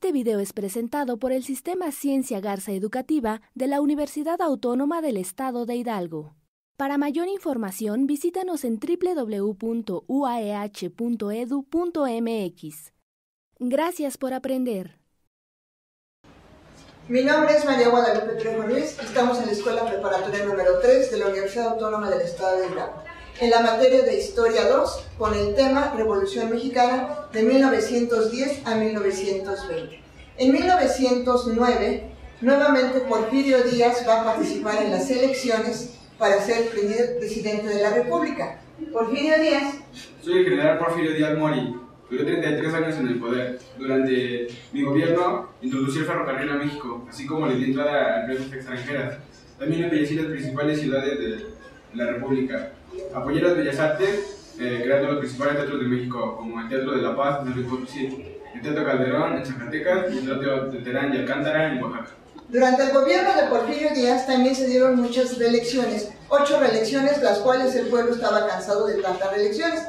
Este video es presentado por el Sistema Ciencia Garza Educativa de la Universidad Autónoma del Estado de Hidalgo. Para mayor información, visítanos en www.uaeh.edu.mx. Gracias por aprender. Mi nombre es María Guadalupe Trejo Ruiz, estamos en la Escuela Preparatoria número 3 de la Universidad Autónoma del Estado de Hidalgo, en la materia de Historia 2, con el tema Revolución Mexicana de 1910 a 1920. En 1909, nuevamente Porfirio Díaz va a participar en las elecciones para ser presidente de la República. Porfirio Díaz. Soy el general Porfirio Díaz Mori, Duré 33 años en el poder. Durante mi gobierno introducí el ferrocarril a México, así como le entrada a empresas extranjeras. También embellecí las principales ciudades de la República. Apoyé las bellas artes, eh, creando los principales teatros de México, como el Teatro de la Paz en San Luis el Teatro Calderón en Zacatecas y el Teatro de Terán y Alcántara en Oaxaca. Durante el gobierno de Porfirio Díaz también se dieron muchas reelecciones, ocho reelecciones, las cuales el pueblo estaba cansado de tantas reelecciones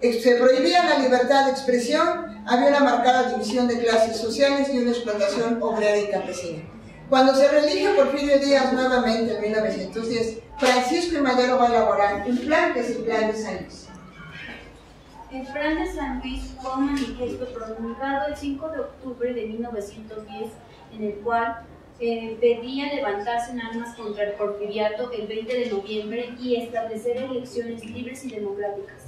se prohibía la libertad de expresión, había una marcada división de clases sociales y una explotación obrera y campesina. Cuando se reelige Porfirio Díaz nuevamente en 1910, Francisco y Madero va a elaborar un plan que es el Plan de San Luis. El Plan de San Luis fue un manifiesto promulgado el 5 de octubre de 1910, en el cual eh, pedía levantarse en armas contra el porfiriato el 20 de noviembre y establecer elecciones libres y democráticas.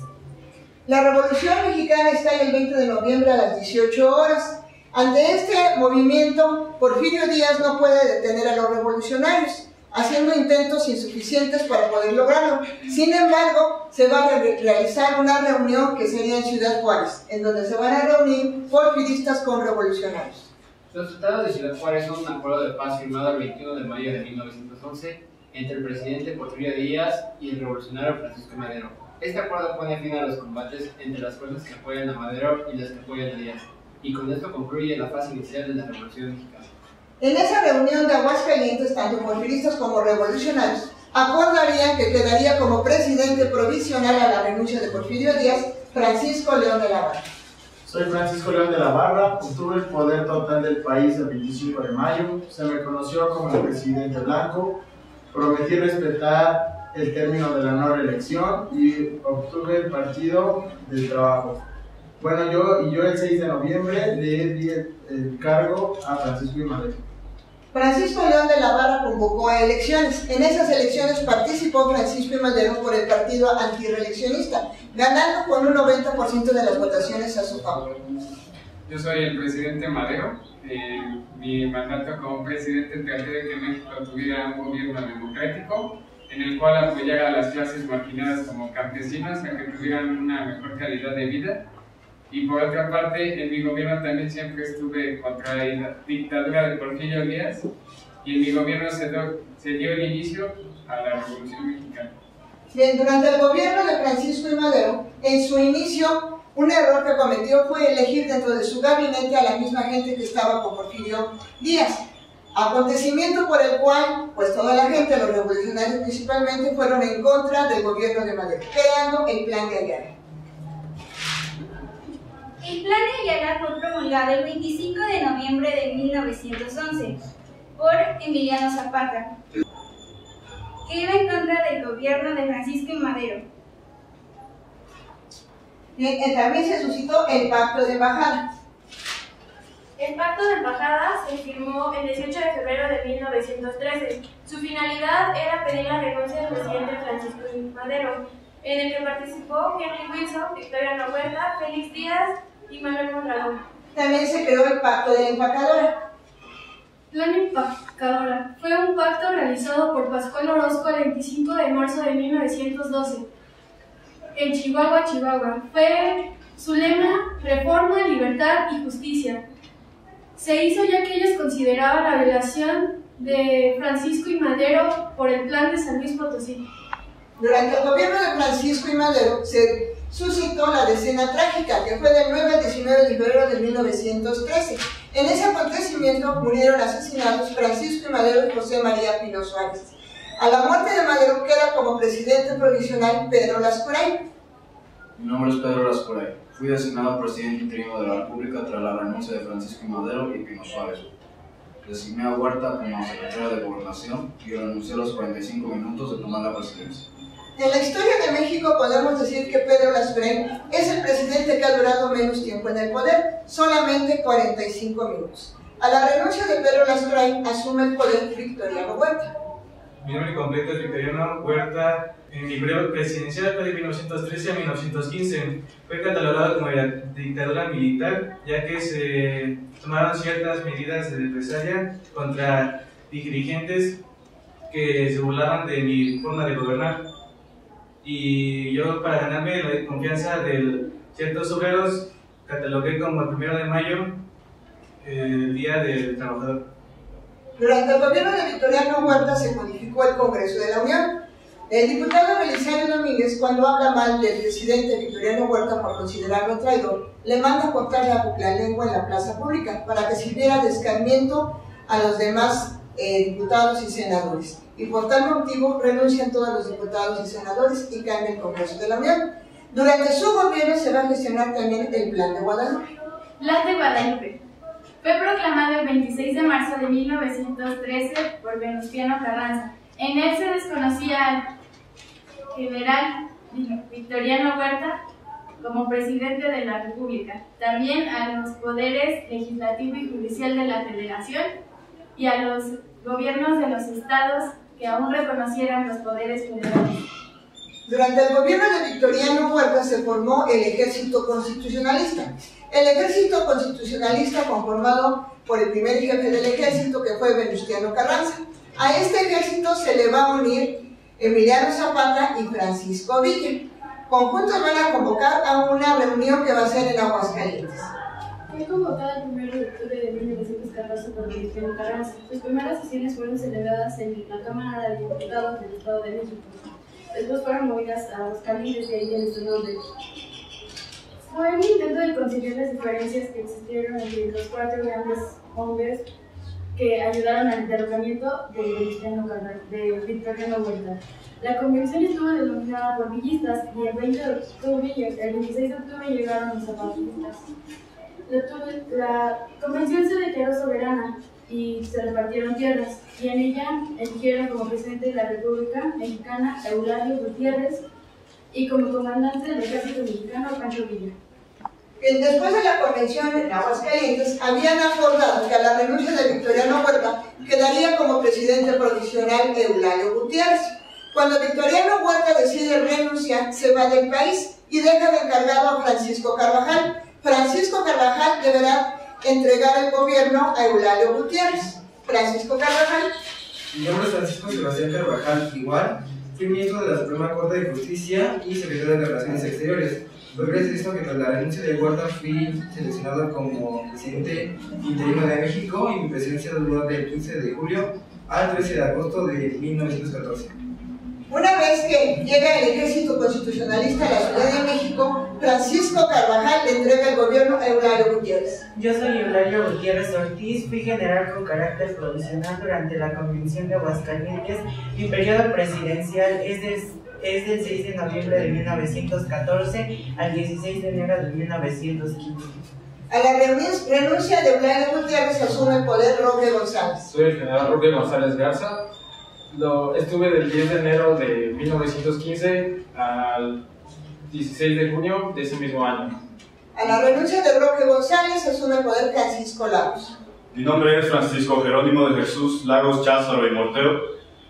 La Revolución Mexicana está el 20 de noviembre a las 18 horas. Ante este movimiento, Porfirio Díaz no puede detener a los revolucionarios, haciendo intentos insuficientes para poder lograrlo. Sin embargo, se va a realizar una reunión que sería en Ciudad Juárez, en donde se van a reunir porfiristas con revolucionarios. Los tratados de Ciudad Juárez son un acuerdo de paz firmado el 21 de mayo de 1911 entre el presidente Porfirio Díaz y el revolucionario Francisco Madero este acuerdo pone fin a los combates entre las fuerzas que apoyan a Madero y las que apoyan a Díaz, y con esto concluye la fase inicial de la Revolución Mexicana. En esa reunión de Aguascalientes, tanto porfiristas como revolucionarios acordarían que quedaría como presidente provisional a la renuncia de Porfirio Díaz Francisco León de la Barra. Soy Francisco León de la Barra, obtuve el poder total del país el 25 de mayo, se me conoció como el presidente blanco, prometí respetar el término de la no reelección y obtuve el partido del trabajo. Bueno, yo y yo el 6 de noviembre le di el, cargo a Francisco y Madero. Francisco León de la Barra convocó a elecciones. En esas elecciones participó Francisco y Madero por el partido antireeleccionista, ganando con un 90% de las votaciones a su favor. Yo soy el presidente Madero. Eh, mi mandato como presidente traté de que México tuviera un gobierno democrático en el cual apoyar a las clases marginadas como campesinas a que tuvieran una mejor calidad de vida. Y por otra parte, en mi gobierno también siempre estuve contra la dictadura de Porfirio Díaz y en mi gobierno se, se dio el inicio a la Revolución Mexicana. Bien, durante el gobierno de Francisco y Madero, en su inicio, un error que cometió fue elegir dentro de su gabinete a la misma gente que estaba con Porfirio Díaz Acontecimiento por el cual, pues toda la gente, los revolucionarios principalmente, fueron en contra del gobierno de Madero, creando el Plan de Ayala. El Plan de Ayala fue promulgado el 25 de noviembre de 1911 por Emiliano Zapata, que iba en contra del gobierno de Francisco y Madero. También se suscitó el Pacto de Embajada el Pacto de Embajadas se firmó el 18 de febrero de 1913. Su finalidad era pedir la renuncia del presidente Francisco Madero, en el que participó Henry Wilson, Victoria Noguera, Félix Díaz y Manuel Mondragón. También se creó el Pacto de la Empacadora. Plan Empacadora fue un pacto realizado por Pascual Orozco el 25 de marzo de 1912 en Chihuahua, Chihuahua. Fue su lema Reforma, Libertad y Justicia se hizo ya que ellos consideraban la violación de Francisco y Madero por el plan de San Luis Potosí. Durante el gobierno de Francisco y Madero se suscitó la decena trágica, que fue del 9 al 19 de febrero de 1913. En ese acontecimiento murieron asesinados Francisco y Madero y José María Pino Suárez. A la muerte de Madero queda como presidente provisional Pedro Lascurain. Mi nombre es Pedro Lascuray. Fui designado presidente interino de la República tras la renuncia de Francisco Madero y Pino Suárez. Designé a Huerta como secretario de Gobernación y renuncié a los 45 minutos de tomar la presidencia. En la historia de México podemos decir que Pedro Lascurain es el presidente que ha durado menos tiempo en el poder, solamente 45 minutos. A la renuncia de Pedro Lascurain asume el poder Victoriano Huerta. Mi nombre completo es Victoriano Huerta. En mi periodo presidencial fue de 1913 a 1915. Fue catalogado como dictadura militar, ya que se tomaron ciertas medidas de represalia contra dirigentes que se burlaban de mi forma de gobernar. Y yo, para ganarme la confianza de ciertos obreros, catalogué como el primero de mayo el Día del Trabajador. Durante el gobierno de Victoriano Huerta se modificó el Congreso de la Unión. El diputado Belisario Domínguez, cuando habla mal del presidente Victoriano Huerta por considerarlo traidor, le manda cortar la, la lengua en la plaza pública para que sirviera de escarmiento a los demás eh, diputados y senadores. Y por tal motivo renuncian todos los diputados y senadores y cambia el Congreso de la Unión. Durante su gobierno se va a gestionar también el Plan de Guadalupe. Plan de Guadalupe. Fue proclamado el 26 de marzo de 1913 por Venustiano Carranza. En él se desconocía al general Victoriano Huerta como presidente de la República, también a los poderes legislativo y judicial de la Federación y a los gobiernos de los estados que aún reconocieran los poderes federales. Durante el gobierno de Victoriano Huerta se formó el Ejército Constitucionalista. El Ejército Constitucionalista conformado por el primer jefe del ejército que fue Venustiano Carranza. A este ejército se le va a unir Emiliano Zapata y Francisco Villa. Conjuntos van a convocar a una reunión que va a ser en Aguascalientes. Fue convocada el 1 de octubre de 1914 por Venustiano Carranza. Sus primeras sesiones fueron celebradas en la Cámara de Diputados del Estado de México. Después fueron movidas a Aguascalientes y ahí tiene su nombre. Fue un intento de conciliar las diferencias que existieron entre los cuatro grandes hombres que ayudaron al derrocamiento de Victoriano Huerta. La convención estuvo denominada por villistas y el 20 de octubre y el 26 de octubre llegaron los zapatistas. La, convención se declaró soberana y se repartieron tierras, y en ella eligieron como presidente de la República Mexicana Eulalio Gutiérrez y como comandante del ejército mexicano a Pancho Villa. Después de la convención en Aguascalientes, habían acordado que a la renuncia de Victoriano Huerta quedaría como presidente provisional Eulalio Gutiérrez. Cuando Victoriano Huerta decide renunciar, se va del país y deja de encargado a Francisco Carvajal. Francisco Carvajal deberá entregar el gobierno a Eulalio Gutiérrez. Francisco Carvajal. Mi nombre es Francisco Sebastián Carvajal, igual. Fui ministro de la Suprema Corte de Justicia y secretario de Relaciones Exteriores. Fue gracias a esto que tras la renuncia de Huerta fui seleccionado como presidente interino de México y mi presidencia duró del 15 de julio al 13 de agosto de 1914. Una vez que llega el ejército constitucionalista a la Ciudad de México, Francisco Carvajal le entrega el gobierno a Eulalio Gutiérrez. Yo soy Eulalio Gutiérrez Ortiz, fui general con carácter provisional durante la Convención de Aguascalientes. Mi periodo presidencial es, de, es del 6 de noviembre de 1914 al 16 de enero de 1915. A la renuncia de Eulalio Gutiérrez asume el poder Roque González. Soy el general Roque González Garza. Lo, estuve del 10 de enero de 1915 al 16 de junio de ese mismo año. A la renuncia de Roque González asume el poder Francisco Lagos. Mi nombre es Francisco Jerónimo de Jesús Lagos Cházaro y Morteo.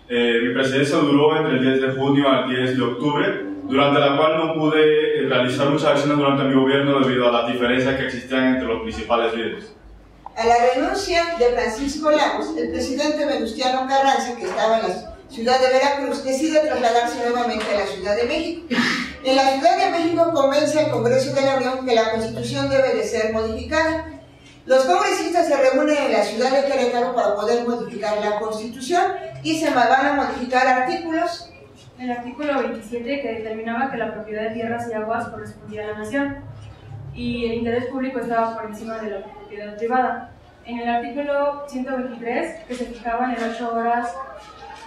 Eh, mi presidencia duró entre el 10 de junio al 10 de octubre, durante la cual no pude realizar muchas acciones durante mi gobierno debido a las diferencias que existían entre los principales líderes. A la renuncia de Francisco Lagos, el presidente Venustiano Carranza, que estaba en la ciudad de Veracruz, decide trasladarse nuevamente a la Ciudad de México. En la Ciudad de México convence al Congreso de la Unión que la Constitución debe de ser modificada. Los congresistas se reúnen en la ciudad de Querétaro para poder modificar la Constitución y se van a modificar artículos. El artículo 27 que determinaba que la propiedad de tierras y aguas correspondía a la nación y el interés público estaba por encima de la propiedad privada. En el artículo 123, que se fijaba en 8 horas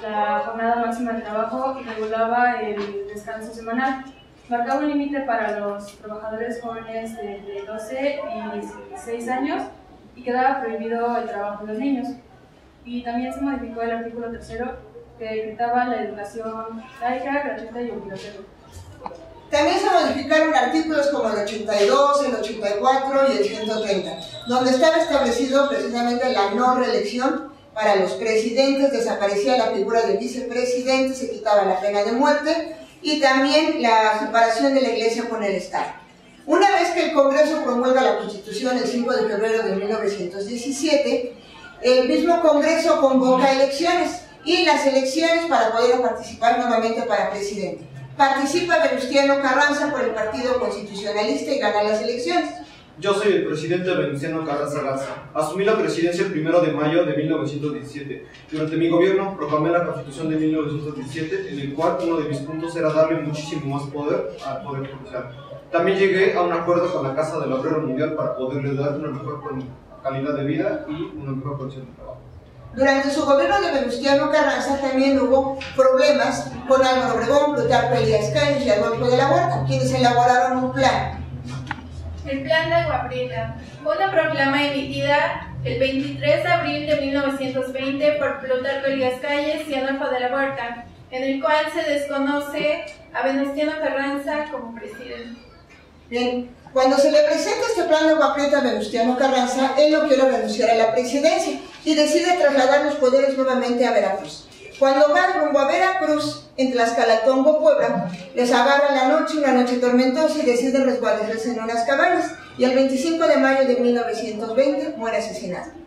la jornada máxima de trabajo y regulaba el descanso semanal. Marcaba un límite para los trabajadores jóvenes de 12 y 16 años y quedaba prohibido el trabajo de los niños. Y también se modificó el artículo tercero que decretaba la educación laica, gratuita y obligatoria. También se modificaron artículos como el 82, el 84 y el 130, donde estaba establecido precisamente la no reelección para los presidentes, desaparecía la figura del vicepresidente, se quitaba la pena de muerte y también la separación de la iglesia con el Estado. Una vez que el Congreso promulga la Constitución el 5 de febrero de 1917, el mismo Congreso convoca elecciones y las elecciones para poder participar nuevamente para presidente. Participa Venustiano Carranza por el Partido Constitucionalista y gana las elecciones. Yo soy el presidente Venustiano Carranza Garza. Asumí la presidencia el 1 de mayo de 1917. Durante mi gobierno proclamé la Constitución de 1917, en el cual uno de mis puntos era darle muchísimo más poder al Poder Judicial. También llegué a un acuerdo con la Casa del Obrero Mundial para poderle dar una mejor calidad de vida y una mejor condición de trabajo. Durante su gobierno de Venustiano Carranza también hubo problemas con Álvaro Obregón, Plutarco Elías Calles y Adolfo de la Huerta, quienes elaboraron un plan. El Plan de Agua Prieta una proclama emitida el 23 de abril de 1920 por Plutarco Elías Calles y Adolfo de la Huerta, en el cual se desconoce a Venustiano Carranza como presidente. Bien, cuando se le presenta este plan de agua a Venustiano Carranza, él no quiere renunciar a la presidencia y decide trasladar los poderes nuevamente a Veracruz. Cuando va rumbo a Veracruz, en Tlaxcalatongo, Puebla, les agarra la noche, una noche tormentosa, y decide resguardarse en unas cabañas. Y el 25 de mayo de 1920 muere asesinado.